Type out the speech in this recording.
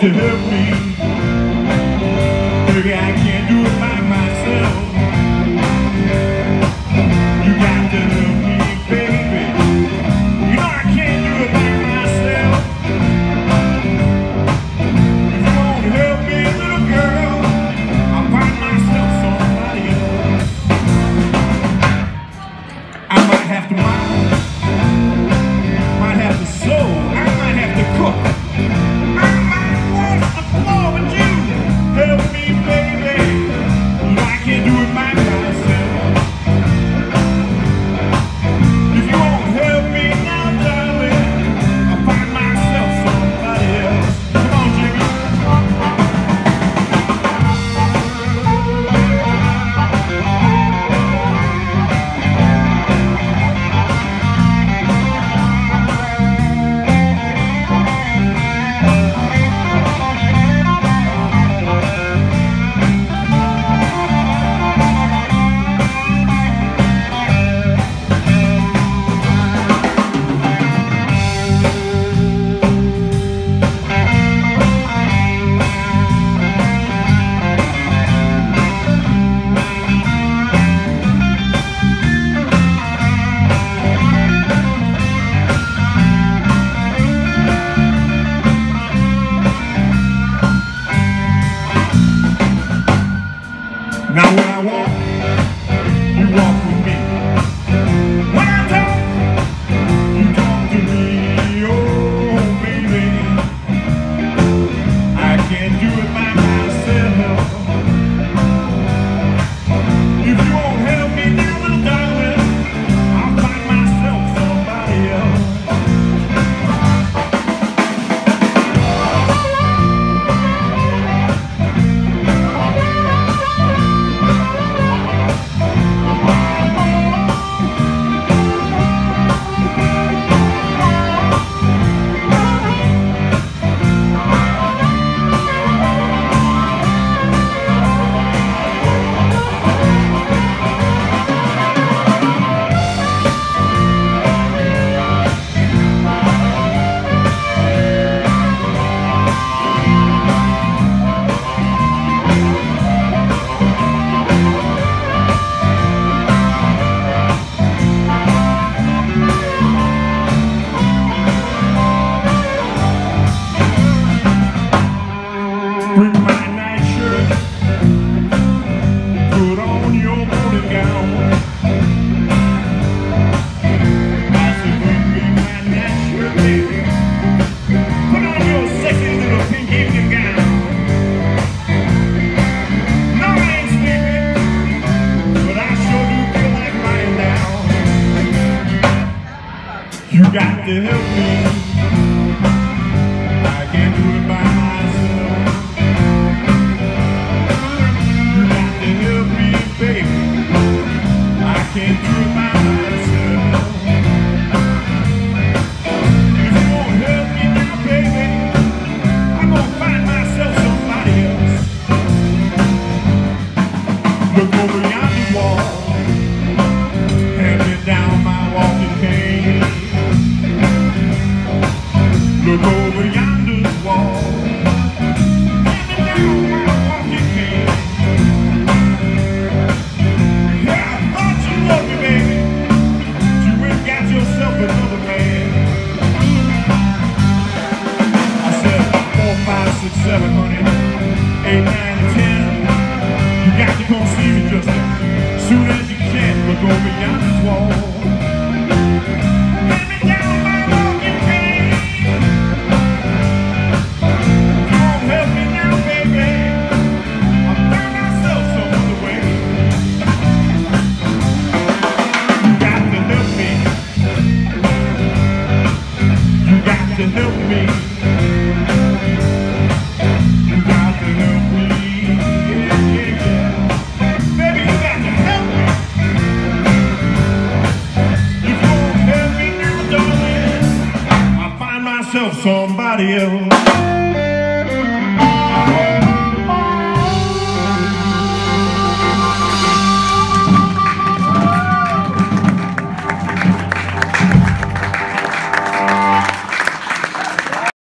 to help me. You got to help me. I can't do it by myself. 700, amen. love somebody else.